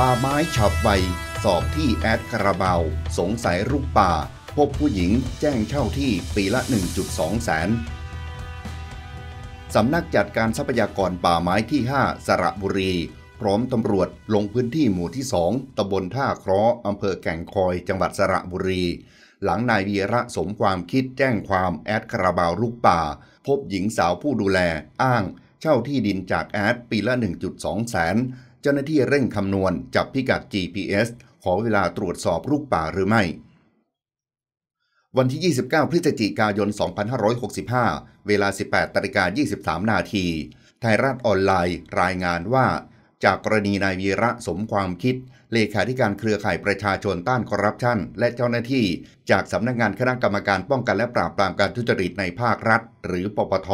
ป่าไม้ฉับไวสอบที่แอดคาราบาวสงสัยรุกป่า พบผู้หญิงแจ้งเช่าที่ปีละ 1.2 แสนสำนักจัดการทรัพยากรป่าไม้ที่ 5 สระบุรี พร้อมตำรวจลงพื้นที่หมู่ที่ 2ตำบลท่าเคราะห์อำเภอแก่งคอย จังหวัดสระบุรี หลังนายวีระสมความคิดแจ้งความแอดคาราบาวลูกป่า พบหญิงสาวผู้ดูแลอ้าง เช่าที่ดินจากแอดปีละ 1.2 แสน จ้าหน้าที่เร่งคำนวณจับพิกัด GPS ขอเวลาตรวจสอบลูกป่าหรือไม่ วันที่ 29 พฤศจิกายน 2565 เวลา 18นาฬิกา23 นาที ไทยรัฐออนไลน์รายงานว่า จากกรณีนายวีระสมความคิด เลขาธิการเครือข่ายประชาชนต้านคอร์รัปชันและเจ้าหน้าที่ จากสำนักงานคณะกรรมการป้องกันและปราบปรามการทุจริตในภาครัฐ หรือปปท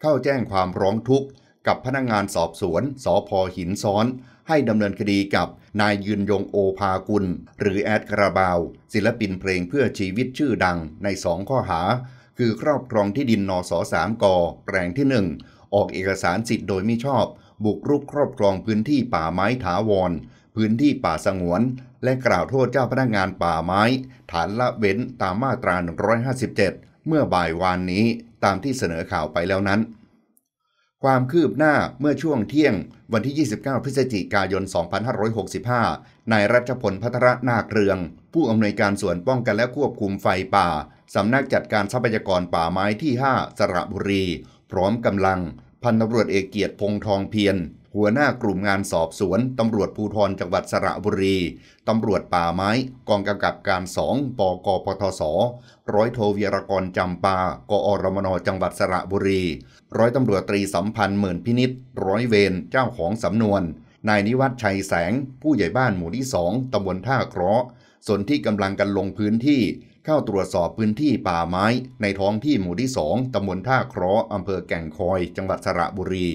เข้าแจ้งความร้องทุกข์ กับพนักงานสอบสวนสพหินซ้อน ให้ดำเนินคดีกับนายยืนยงโอภากุล หรือแอดคาราบาว ศิลปินเพลงเพื่อชีวิตชื่อดังในสองข้อหา คือครอบครองที่ดินนสสามกแปลงที่หนึ่งออกเอกสารสิทธิ์โดยไม่ชอบ บุกรุกครอบครองพื้นที่ป่าไม้ถาวร พื้นที่ป่าสงวน และกล่าวโทษเจ้าพนักงานป่าไม้ ฐานละเว้นตามมาตรา 157 เมื่อบ่ายวานนี้ตามที่เสนอข่าวไปแล้วนั้น ความคืบหน้าเมื่อช่วงเที่ยงวันที่ 29 พฤศจิกายน 2565 นายรัชพลพัทรนาคเรือง ผู้อำนวยการส่วนป้องกันและควบคุมไฟป่า สำนักจัดการทรัพยากรป่าไม้ที่ 5 สระบุรี พร้อมกำลัง พันตำรวจเอกเกียรติพงทองเพียร หัวหน้ากลุ่มงานสอบสวนตำรวจภูธรจังหวัดสระบุรีตำรวจป่าไม้ กองกำกับการสองปกปทศร้อยโทเวียรกรจำปา กอรมนจังหวัดสระบุรี ร้อยตำรวจตรีสัมพันธ์หมื่นพินิษร้อยเวรเจ้าของสำนวน นายนิวัฒชัยแสง ผู้ใหญ่บ้านหมู่ที่สองตำบลท่าเคราะห์ส่วนที่กำลังกันลงพื้นที่เข้าตรวจสอบพื้นที่ป่าไม้ ในท้องที่หมู่ที่สองตำบลท่าเคราะห์อำเภอแก่งคอย จังหวัดสระบุรี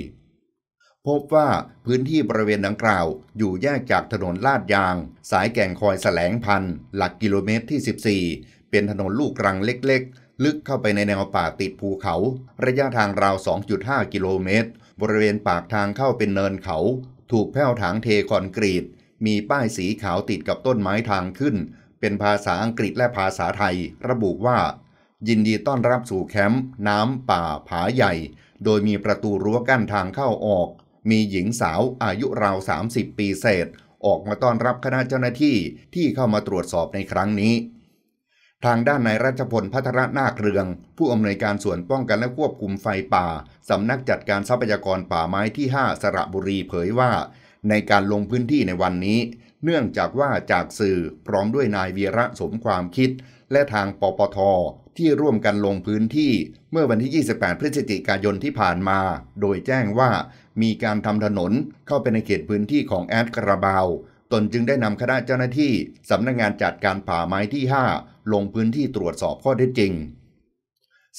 พบว่าพื้นที่บริเวณดังกล่าว อยู่แยกจากถนนลาดยาง สายแก่งคอยแสลงพัน หลักกิโลเมตรที่ 14 เป็นถนนลูกรังเล็กๆ ลึกเข้าไปในแนวป่าติดภูเขา ระยะทางราว 2.5 กิโลเมตร บริเวณปากทางเข้าเป็นเนินเขา ถูกแผ้วถางเทคอนกรีต มีป้ายสีขาวติดกับต้นไม้ทางขึ้น เป็นภาษาอังกฤษและภาษาไทย ระบุว่า ยินดีต้อนรับสู่แคมป์น้ำป่าผาใหญ่ โดยมีประตูรั้วกั้นทางเข้าออก มีหญิงสาวอายุราว 30 ปีเศษ ออกมาต้อนรับคณะเจ้าหน้าที่ที่เข้ามาตรวจสอบในครั้งนี้ ทางด้านนายรัชพลพัทรนาคเรือง ผู้อำนวยการส่วนป้องกันและควบคุมไฟป่าสำนักจัดการทรัพยากรป่าไม้ที่ 5 สระบุรีเผยว่า ในการลงพื้นที่ในวันนี้ เนื่องจากว่าจากสื่อพร้อมด้วยนายวีระสมความคิด และทางปปทที่ร่วมกันลงพื้นที่เมื่อวันที่ 28 พฤศจิกายนที่ผ่านมา โดยแจ้งว่า มีการทำถนนเข้าไปในเขตพื้นที่ของแอดกระบาว ตนจึงได้นำคณะเจ้าหน้าที่สำนักงานจัดการป่าไม้ที่ 5 ลงพื้นที่ตรวจสอบข้อเท็จจริง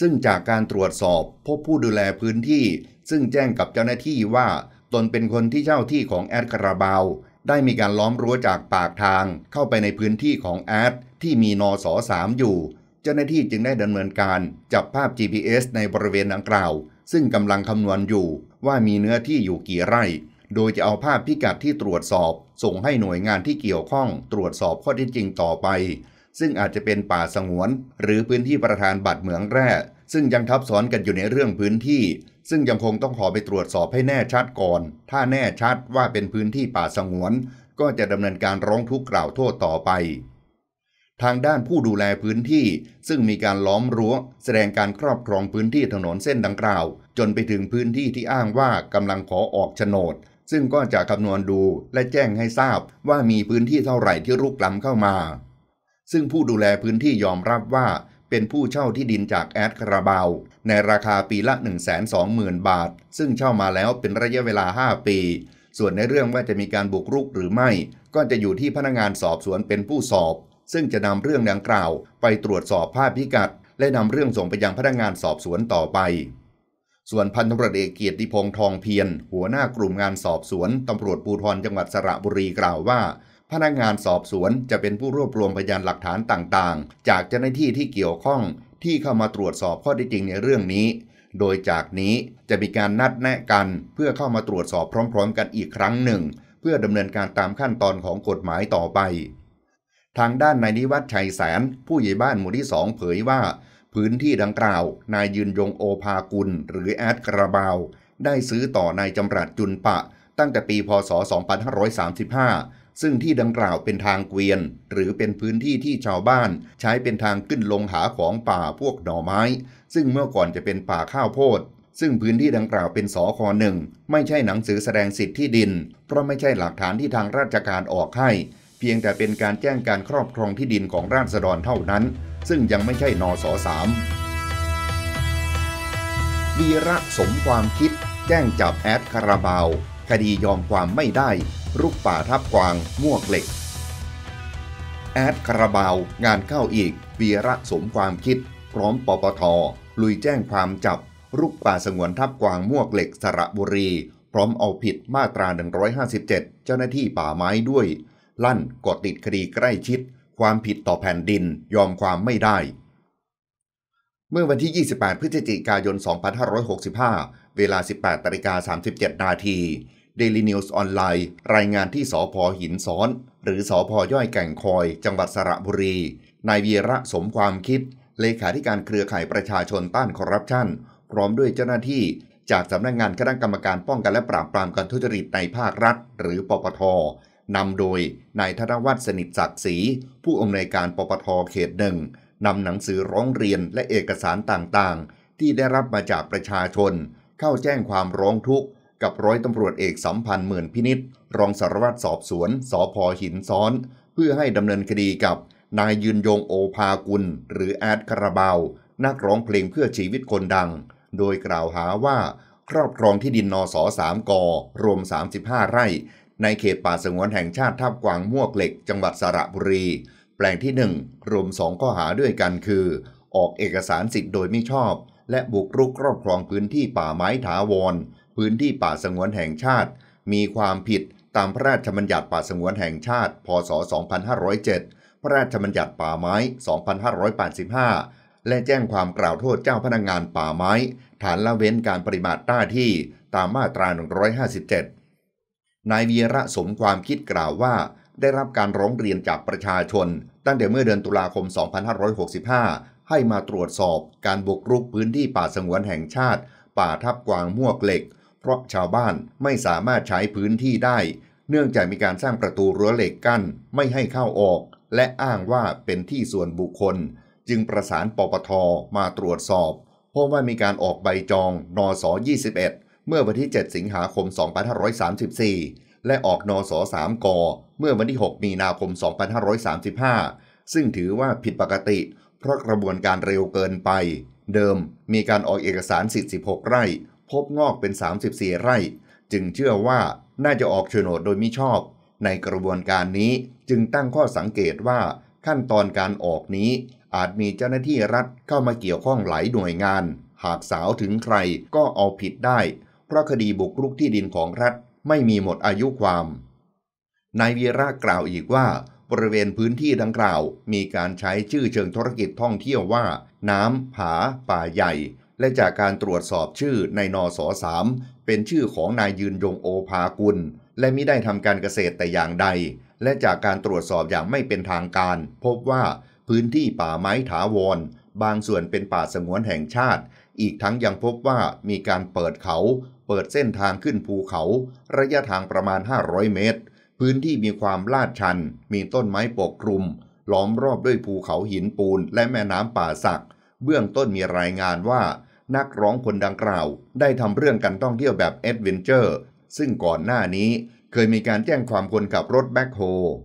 ซึ่งจากการตรวจสอบพบผู้ดูแลพื้นที่ ซึ่งแจ้งกับเจ้าหน้าที่ว่าตนเป็นคนที่เช่าที่ของแอดกระบาวได้มีการล้อมรั้วจากปากทางเข้าไปในพื้นที่ของแอดที่มีนสสามอยู่ เจ้าหน้าที่จึงได้ดำเนินการจับภาพ GPS ในบริเวณดังกล่าว ซึ่งกำลังคำนวณอยู่ว่ามีเนื้อที่อยู่กี่ไร่ โดยจะเอาภาพพิกัดที่ตรวจสอบ ส่งให้หน่วยงานที่เกี่ยวข้องตรวจสอบข้อเท็จจริงต่อไป ซึ่งอาจจะเป็นป่าสงวน หรือพื้นที่ประธานบัตรเหมืองแร่ ซึ่งยังทับซ้อนกันอยู่ในเรื่องพื้นที่ ซึ่งยังคงต้องขอไปตรวจสอบให้แน่ชัดก่อน ถ้าแน่ชัดว่าเป็นพื้นที่ป่าสงวน ก็จะดำเนินการร้องทุกข์กล่าวโทษต่อไป ทางด้านผู้ดูแลพื้นที่ ซึ่งมีการล้อมรั้ว แสดงการครอบครองพื้นที่ถนนเส้นดังกล่าว จนไปถึงพื้นที่ที่อ้างว่ากำลังขอออกโฉนด ซึ่งก็จะคำนวณดูและแจ้งให้ทราบว่ามีพื้นที่เท่าไหร่ที่รุกล้ำเข้ามา ซึ่งผู้ดูแลพื้นที่ยอมรับว่าเป็นผู้เช่าที่ดินจากแอดคาราบาว ในราคาปีละ 120,000 บาท ซึ่งเช่ามาแล้วเป็นระยะเวลา 5 ปี ส่วนในเรื่องว่าจะมีการบุกรุกหรือไม่ ก็จะอยู่ที่พนักงานสอบสวนเป็นผู้สอบ ซึ่งจะนำเรื่องดังกล่าวไปตรวจสอบภาพพิกัด และนำเรื่องส่งไปยังพนักงานสอบสวนต่อไป ส่วนพันตำรวจเอกเกียรติพงษ์ทองเพียรหัวหน้ากลุ่มงานสอบสวนตำรวจภูธรจังหวัดสระบุรีกล่าวว่า พนักงานสอบสวนจะเป็นผู้รวบรวมพยานหลักฐานต่างๆ จากเจ้าหน้าที่ที่เกี่ยวข้อง ที่เข้ามาตรวจสอบข้อเท็จจริงในเรื่องนี้ โดยจากนี้จะมีการนัดแนะกัน เพื่อเข้ามาตรวจสอบพร้อม ๆ กันอีกครั้งหนึ่ง เพื่อดำเนินการตามขั้นตอนของกฎหมายต่อไป ทางด้านนายนิวัฒชัยแสน ผู้ใหญ่บ้านหมู่ที่สองเผยว่า พื้นที่ดังกล่าวนายยืนยงโอภากุล หรือแอดกระบาว ได้ซื้อต่อนายจำรัดจุนปะ ตั้งแต่ปีพศ 2535 ซึ่งที่ดังกล่าวเป็นทางเกวียน หรือเป็นพื้นที่ที่ชาวบ้าน ใช้เป็นทางขึ้นลงหาของป่าพวกหน่อไม้ ซึ่งเมื่อก่อนจะเป็นป่าข้าวโพดซึ่งพื้นที่ดังกล่าวเป็นสอคอหนึ่งไม่ใช่หนังสือแสดงสิทธิที่ดิน เพราะไม่ใช่หลักฐานที่ทางราชการออกให้ เพียงแต่เป็นการแจ้งการครอบครองที่ดินของราษฎรเท่านั้น ซึ่งยังไม่ใช่นอสอสามวีระสมความคิด แจ้งจับแอดคาราบาว คดียอมความไม่ได้ รุกป่าทับกวางมวกเหล็ก แอดคาราบาว งานเข้าอีก วีระสมความคิด พร้อมปปท ลุยแจ้งความจับ รุกป่าสงวนทับกวางมวกเหล็กสระบุรี พร้อมเอาผิดมาตรา 157 เจ้าหน้าที่ป่าไม้ด้วย ลั่นกดติดคดีใกล้ชิด ความผิดต่อแผ่นดินยอมความไม่ได้ เมื่อวันที่ 28 พฤศจิกายน 2565 เวลา 18นาฬิกา37 นาที Daily News ออนไลน์รายงานที่สพหินซ้อน หรือสพย่อยแก่งคอย จังหวัดสระบุรี นายวีระสมความคิด เลขาธิการเครือข่ายประชาชนต้านคอร์รัปชัน พร้อมด้วยเจ้าหน้าที่ จากสำนักงงานคณะกรรมการป้องกันและปราบปรามการทุจริตในภาครัฐ หรือปปท นำโดยนายธนวัฒน์สนิทศักดิ์ศรีผู้อำนวยการปปทเขตหนึ่งนำหนังสือร้องเรียนและเอกสารต่างๆ ที่ได้รับมาจากประชาชน เข้าแจ้งความร้องทุกข์กับร้อยตำรวจเอกสัมพันธ์หมื่นพินิษรองสารวัตรสอบสวนสพหินซ้อน เพื่อให้ดำเนินคดีกับนายยืนยงโอภากุล หรือแอดคาราบาวนักร้องเพลงเพื่อชีวิตคนดัง โดยกล่าวหาว่าครอบครองที่ดินนสสามกรวม 35 ไร่ ในเขตป่าสงวนแห่งชาติทับกวางมวกเหล็ก จังหวัดสระบุรี แปลงที่ 1 รวม 2 ข้อหาด้วยกันคือ ออกเอกสารสิทธิ์โดยไม่ชอบ และบุกรุกครอบครองพื้นที่ป่าไม้ถาวร พื้นที่ป่าสงวนแห่งชาติ มีความผิดตามพระราชบัญญัติป่าสงวนแห่งชาติ พศ 2507 พระราชบัญญัติป่าไม้ 2585 และแจ้งความกล่าวโทษเจ้าพนักงงานป่าไม้ ฐานละเว้นการปฏิบัติหน้าที่ตามมาตรา 157 นายเวียระสมความคิดกล่าวว่า ได้รับการร้องเรียนจากประชาชน ตั้งแต่เมื่อเดือนตุลาคม 2565 ให้มาตรวจสอบการบุกรุกพื้นที่ป่าสงวนแห่งชาติ ป่าทับกวางมวกเหล็ก เพราะชาวบ้านไม่สามารถใช้พื้นที่ได้ เนื่องจากมีการสร้างประตูรั้วเหล็กกั้นไม่ให้เข้าออก และอ้างว่าเป็นที่ส่วนบุคคล จึงประสานปปทมาตรวจสอบพบว่ามีการออกใบจองนส21 เมื่อวันที่ 7 สิงหาคม 2534 และออกนส3ก เมื่อวันที่ 6 มีนาคม 2535 ซึ่งถือว่าผิดปกติ เพราะกระบวนการเร็วเกินไป เดิมมีการออกเอกสารสิทธิ์ 16 ไร่ พบงอกเป็น 34 ไร่ จึงเชื่อว่าน่าจะออกโฉนดโดยมิชอบ ในกระบวนการนี้จึงตั้งข้อสังเกตว่าขั้นตอนการออกนี้อาจมีเจ้าหน้าที่รัฐเข้ามาเกี่ยวข้องหลายหน่วยงาน หากสาวถึงใครก็เอาผิดได้ เพราะคดีบุกรุกที่ดินของรัฐไม่มีหมดอายุความ นายวีระกล่าวอีกว่า บริเวณพื้นที่ดังกล่าว มีการใช้ชื่อเชิงธุรกิจท่องเที่ยวว่า น้ำ ผา ป่าใหญ่ และจากการตรวจสอบชื่อในนอสสามเป็นชื่อของนายยืนยงโอภากุล และมิได้ทำการเกษตรแต่อย่างใด และจากการตรวจสอบอย่างไม่เป็นทางการ พบว่าพื้นที่ป่าไม้ถาวร บางส่วนเป็นป่าสงวนแห่งชาติ อีกทั้งยังพบว่ามีการเปิดเขา เปิดเส้นทางขึ้นภูเขาระยะทางประมาณ 500 เมตร พื้นที่มีความลาดชัน มีต้นไม้ปกคลุม ล้อมรอบด้วยภูเขาหินปูนและแม่น้ำป่าสัก เบื้องต้นมีรายงานว่า นักร้องคนดังกล่าว ได้ทำเรื่องการท่องเที่ยวแบบ adventure ซึ่งก่อนหน้านี้เคยมีการแจ้งความคนขับรถแบ็คโฮ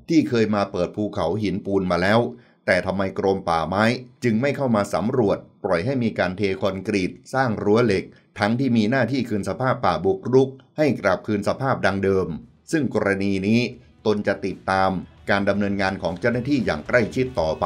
ที่เคยมาเปิดภูเขาหินปูนมาแล้ว แต่ทำไมกรมป่าไม้จึงไม่เข้ามาสำรวจ ปล่อยให้มีการเทคอนกรีต สร้างรั้วเหล็ก ทั้งที่มีหน้าที่คืนสภาพป่าบุกรุก ให้กลับคืนสภาพดังเดิม ซึ่งกรณีนี้ตนจะติดตามการดำเนินงานของเจ้าหน้าที่อย่างใกล้ชิดต่อไป